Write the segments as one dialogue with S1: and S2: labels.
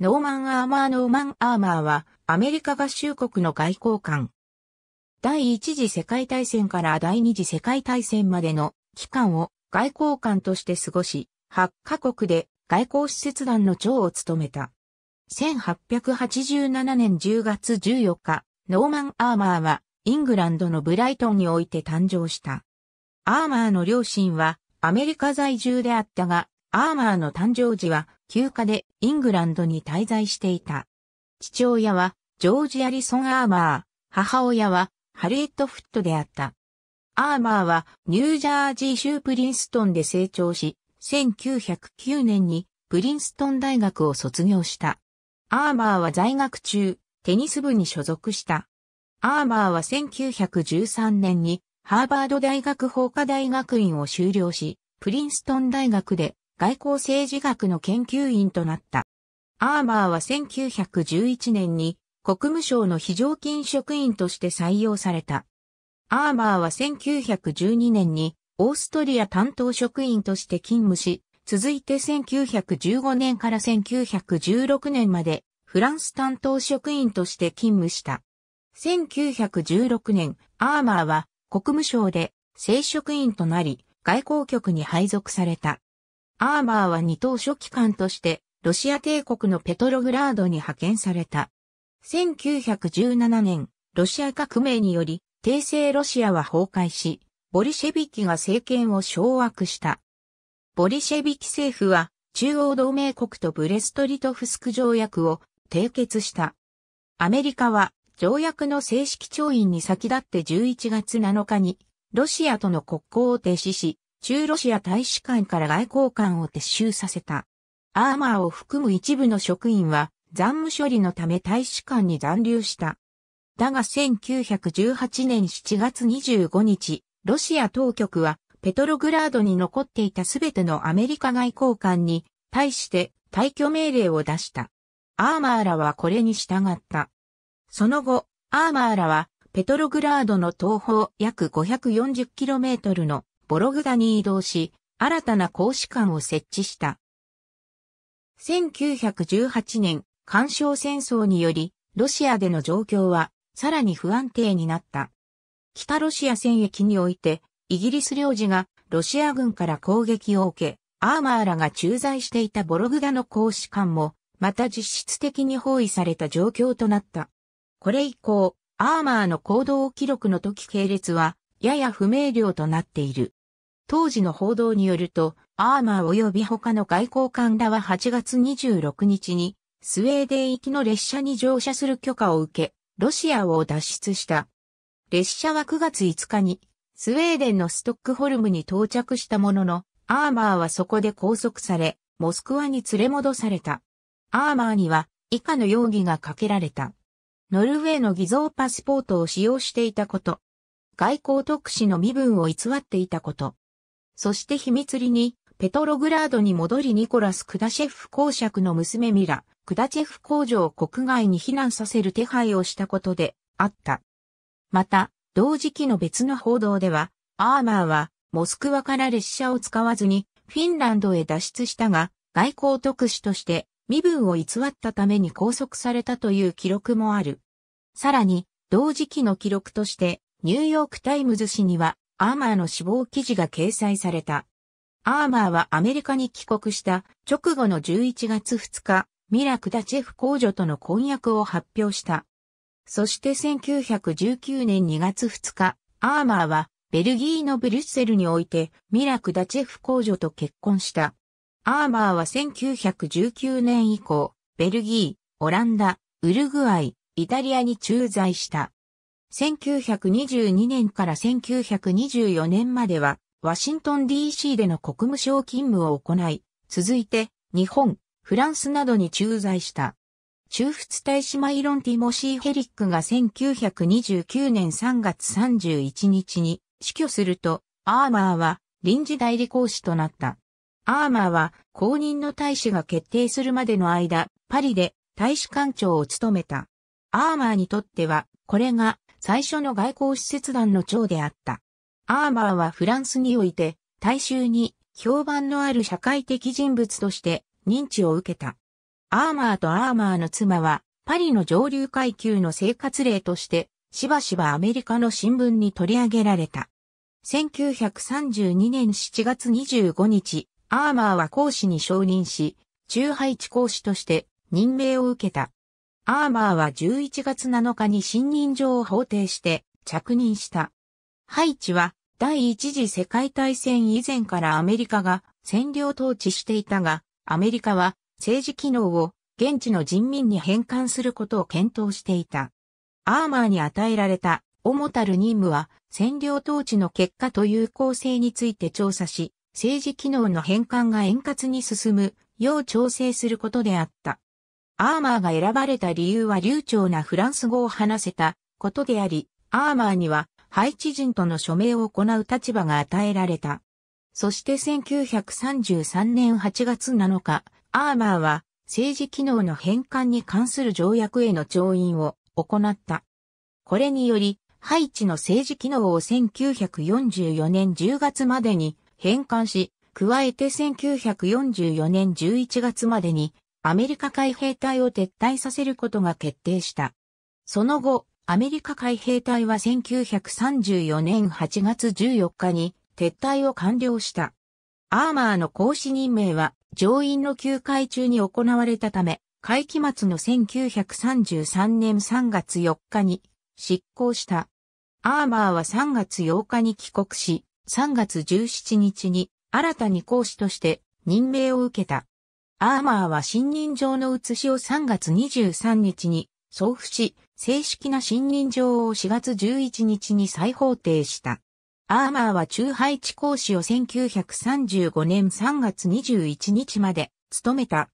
S1: ノーマン・アーマー・ノーマン・アーマーは、アメリカ合衆国の外交官。第一次世界大戦から第二次世界大戦までの期間を外交官として過ごし、8カ国で外交使節団の長を務めた。1887年10月14日、ノーマン・アーマーはイングランドのブライトンにおいて誕生した。アーマーの両親はアメリカ在住であったが、アーマーの誕生時は休暇でイングランドに滞在していた。父親はジョージ・アリソン・アーマー、母親はハリエット・フットであった。アーマーはニュージャージー州プリンストンで成長し、1909年にプリンストン大学を卒業した。アーマーは在学中、テニス部に所属した。アーマーは1913年にハーバード大学法科大学院を修了し、プリンストン大学で外交政治学の研究員となった。アーマーは1911年に国務省の非常勤職員として採用された。アーマーは1912年にオーストリア担当職員として勤務し、続いて1915年から1916年までフランス担当職員として勤務した。1916年、アーマーは国務省で正職員となり、外交局に配属された。アーマーは二等書記官として、ロシア帝国のペトログラードに派遣された。1917年、ロシア革命により、帝政ロシアは崩壊し、ボリシェビキが政権を掌握した。ボリシェビキ政府は、中央同盟国とブレストリトフスク条約を締結した。アメリカは条約の正式調印に先立って11月7日に、ロシアとの国交を停止し、中ロシア大使館から外交官を撤収させた。アーマーを含む一部の職員は残務処理のため大使館に残留した。だが1918年7月25日、ロシア当局はペトログラードに残っていたすべてのアメリカ外交官に対して退去命令を出した。アーマーらはこれに従った。その後、アーマーらは、ペトログラードの東方約 540km のボログダに移動し、新たな公使館を設置した。1918年、干渉戦争により、ロシアでの状況は、さらに不安定になった。北ロシア戦役において、イギリス領事がロシア軍から攻撃を受け、アーマーらが駐在していたボログダの公使館も、また実質的に包囲された状況となった。これ以降、アーマーの行動記録の時系列は、やや不明瞭となっている。当時の報道によると、アーマー及び他の外交官らは8月26日に、スウェーデン行きの列車に乗車する許可を受け、ロシアを脱出した。列車は9月5日に、スウェーデンのストックホルムに到着したものの、アーマーはそこで拘束され、モスクワに連れ戻された。アーマーには以下の容疑がかけられた。ノルウェーの偽造パスポートを使用していたこと。外交特使の身分を偽っていたこと。そして秘密裏に、ペトログラードに戻りニコラス・クダシェフ公爵の娘ミラ、クダチェフ工場を国外に避難させる手配をしたことであった。また、同時期の別の報道では、アーマーは、モスクワから列車を使わずに、フィンランドへ脱出したが、外交特使として身分を偽ったために拘束されたという記録もある。さらに、同時期の記録として、ニューヨークタイムズ紙には、アーマーの死亡記事が掲載された。アーマーはアメリカに帰国した直後の11月2日、ミラ・クダチェフ公女との婚約を発表した。そして1919年2月2日、アーマーはベルギーのブリュッセルにおいてミラ・クダチェフ公女と結婚した。アーマーは1919年以降、ベルギー、オランダ、ウルグアイ、イタリアに駐在した。1922年から1924年までは、ワシントン DC での国務省勤務を行い、続いて、日本、フランスなどに駐在した。中仏大使マイロン・ティモシー・ヘリックが1929年3月31日に死去すると、アーマーは臨時代理公使となった。アーマーは公認の大使が決定するまでの間、パリで大使館長を務めた。アーマーにとっては、これが最初の外交使節団の長であった。アーマーはフランスにおいて、大衆に評判のある社会的人物として認知を受けた。アーマーとアーマーの妻は、パリの上流階級の生活例として、しばしばアメリカの新聞に取り上げられた。1932年7月25日、アーマーは講師に承認し、中配置講師として任命を受けた。アーマーは11月7日に信任状を法廷して着任した。ハイチは第一次世界大戦以前からアメリカが占領統治していたが、アメリカは政治機能を現地の人民に返還することを検討していた。アーマーに与えられた主たる任務は占領統治の結果と有効性について調査し、政治機能の返還が円滑に進むよう調整することであった。アーマーが選ばれた理由は流暢なフランス語を話せたことであり、アーマーにはハイチ人との署名を行う立場が与えられた。そして1933年8月7日、アーマーは政治機能の返還に関する条約への調印を行った。これにより、ハイチの政治機能を1944年10月までに返還し、加えて1944年11月までにアメリカ海兵隊を撤退させることが決定した。その後、アメリカ海兵隊は1934年8月14日に撤退を完了した。アーマーの公使任命は上院の休会中に行われたため、会期末の1933年3月4日に執行した。アーマーは3月8日に帰国し、3月17日に新たに講師として任命を受けた。アーマーは信任状の写しを3月23日に送付し、正式な信任状を4月11日に再法定した。アーマーは中配置講師を1935年3月21日まで務めた。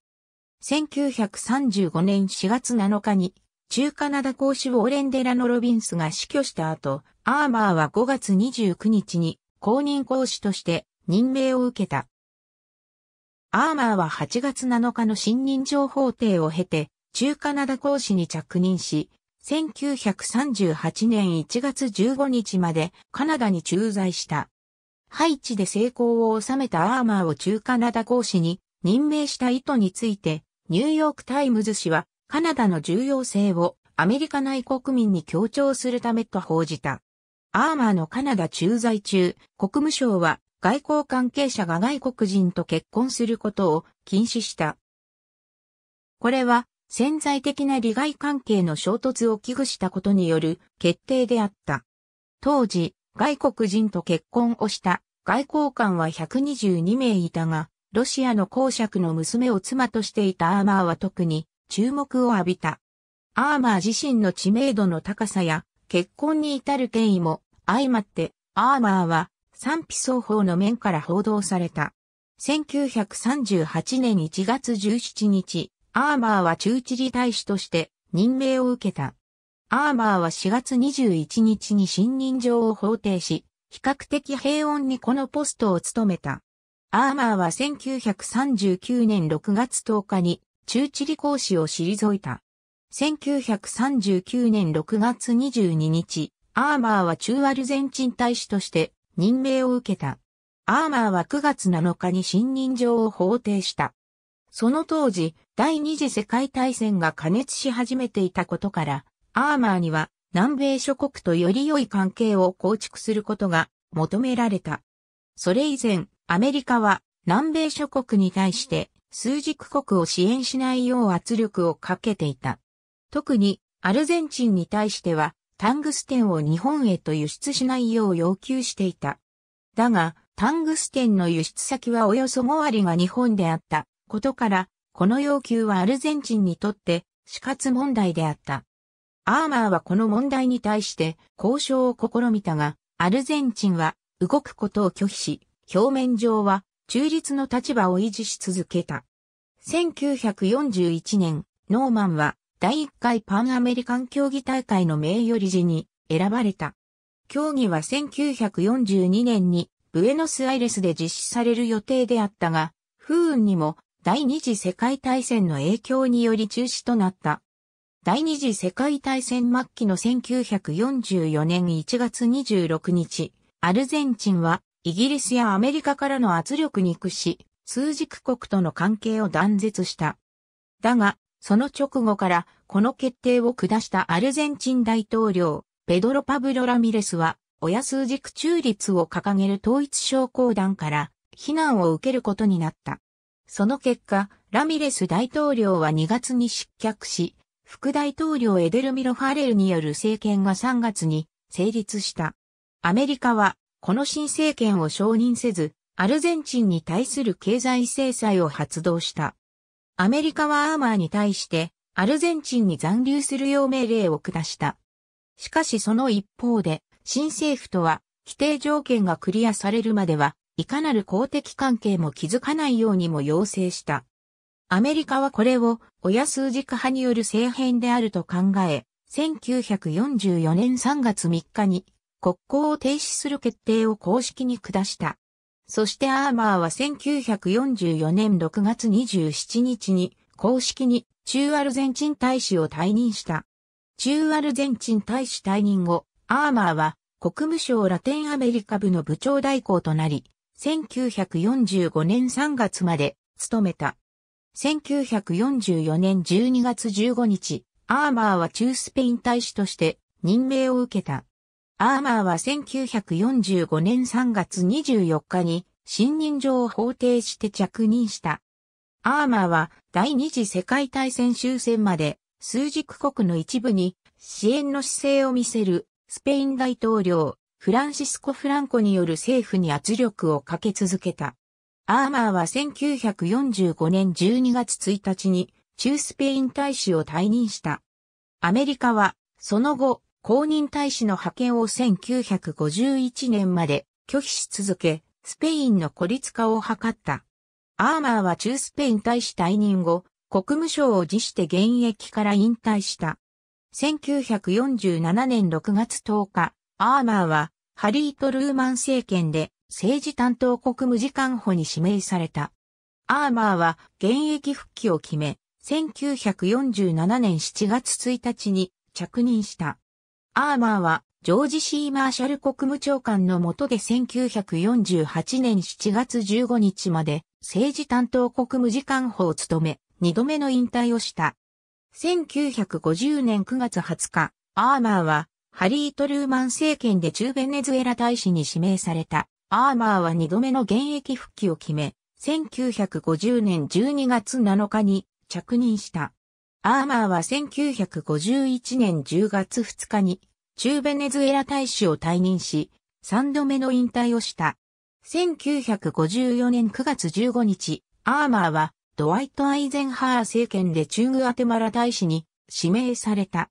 S1: 1935年4月7日に中カナダ講師ウォーレン・デラノ・ロビンスが死去した後、アーマーは5月29日に公認講師として任命を受けた。アーマーは8月7日の信任状奉呈を経て、駐カナダ公使に着任し、1938年1月15日までカナダに駐在した。ハイチで成功を収めたアーマーを駐カナダ公使に任命した意図について、ニューヨークタイムズ紙はカナダの重要性をアメリカ内国民に強調するためと報じた。アーマーのカナダ駐在中、国務省は外交関係者が外国人と結婚することを禁止した。これは潜在的な利害関係の衝突を危惧したことによる決定であった。当時、外国人と結婚をした外交官は122名いたが、ロシアの公爵の娘を妻としていたアーマーは特に注目を浴びた。アーマー自身の知名度の高さや結婚に至る経緯も相まってアーマーは賛否双方の面から報道された。1938年1月17日、アーマーは中知事大使として任命を受けた。アーマーは4月21日に信任状を法廷し、比較的平穏にこのポストを務めた。アーマーは1939年6月10日に中知理講師を退いた。1939年6月22日、アーマーは中アルゼンチン大使として任命を受けた。アーマーは9月7日に信任状を法廷した。その当時、第二次世界大戦が加熱し始めていたことから、アーマーには南米諸国とより良い関係を構築することが求められた。それ以前、アメリカは南米諸国に対して数軸国を支援しないよう圧力をかけていた。特にアルゼンチンに対してはタングステンを日本へと輸出しないよう要求していた。だが、タングステンの輸出先はおよそ5割が日本であったことから、この要求はアルゼンチンにとって死活問題であった。アーマーはこの問題に対して交渉を試みたが、アルゼンチンは動くことを拒否し、表面上は中立の立場を維持し続けた。1941年、ノーマンは第1回パンアメリカン競技大会の名誉理事に選ばれた。競技は1942年にブエノスアイレスで実施される予定であったが、不運にも第二次世界大戦の影響により中止となった。第二次世界大戦末期の1944年1月26日、アルゼンチンはイギリスやアメリカからの圧力に屈し、数軸国との関係を断絶した。だが、その直後からこの決定を下したアルゼンチン大統領、ペドロ・パブロ・ラミレスは、親数軸中立を掲げる統一商工団から非難を受けることになった。その結果、ラミレス大統領は2月に失脚し、副大統領エデルミロ・ファレルによる政権が3月に成立した。アメリカは、この新政権を承認せず、アルゼンチンに対する経済制裁を発動した。アメリカはアーマーに対して、アルゼンチンに残留するよう命令を下した。しかしその一方で、新政府とは、規定条件がクリアされるまでは、いかなる公的関係も築かないようにも要請した。アメリカはこれを親数軸派による政変であると考え、1944年3月3日に国交を停止する決定を公式に下した。そしてアーマーは1944年6月27日に公式に中アルゼンチン大使を退任した。中アルゼンチン大使退任後、アーマーは国務省ラテンアメリカ部の部長代行となり、1945年3月まで務めた。1944年12月15日、アーマーは中スペイン大使として任命を受けた。アーマーは1945年3月24日に信任状を法定して着任した。アーマーは第二次世界大戦終戦まで数軸国の一部に支援の姿勢を見せるスペイン大統領フランシスコ・フランコによる政府に圧力をかけ続けた。アーマーは1945年12月1日に中スペイン大使を退任した。アメリカはその後公認大使の派遣を1951年まで拒否し続け、スペインの孤立化を図った。アーマーは中スペイン大使退任後、国務省を辞して現役から引退した。1947年6月10日、アーマーは、ハリート・ルーマン政権で政治担当国務次官補に指名された。アーマーは現役復帰を決め、1947年7月1日に着任した。アーマーはジョージ・シー・マーシャル国務長官の下で1948年7月15日まで政治担当国務次官補を務め、二度目の引退をした。1950年9月20日、アーマーはハリー・トルーマン政権で中ベネズエラ大使に指名された。アーマーは2度目の現役復帰を決め、1950年12月7日に着任した。アーマーは1951年10月2日に中ベネズエラ大使を退任し、3度目の引退をした。1954年9月15日、アーマーはドワイト・アイゼンハー政権で中グアテマラ大使に指名された。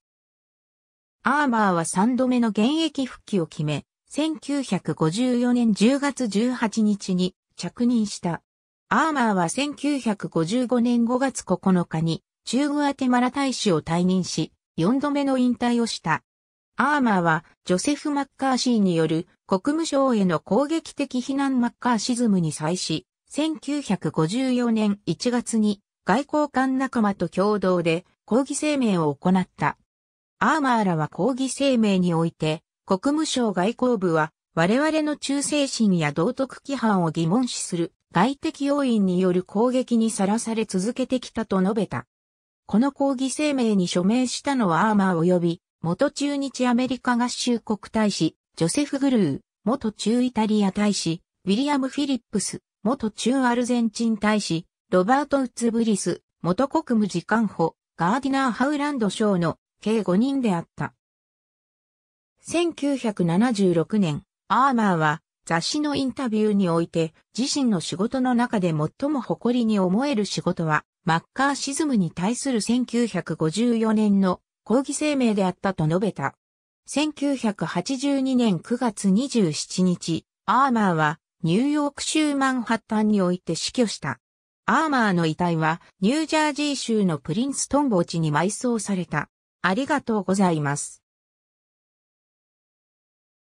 S1: アーマーは3度目の現役復帰を決め、1954年10月18日に着任した。アーマーは1955年5月9日に中グアテマラ大使を退任し、4度目の引退をした。アーマーはジョセフ・マッカーシーによる国務省への攻撃的非難マッカーシズムに際し、1954年1月に外交官仲間と共同で抗議声明を行った。アーマーらは抗議声明において、国務省外交部は我々の忠誠心や道徳規範を疑問視する外的要因による攻撃にさらされ続けてきたと述べた。この抗議声明に署名したのはアーマー及び元駐日アメリカ合衆国大使、ジョセフ・グルー、元駐イタリア大使、ウィリアム・フィリップス、元駐アルゼンチン大使、ロバート・ウッズブリス、元国務次官補、ガーディナー・ハウランド賞の計5人であった。1976年、アーマーは雑誌のインタビューにおいて自身の仕事の中で最も誇りに思える仕事はマッカーシズムに対する1954年の抗議声明であったと述べた。1982年9月27日、アーマーはニューヨーク州マンハッタンにおいて死去した。アーマーの遺体はニュージャージー州のプリンストン墓地に埋葬された。ありがとうございます。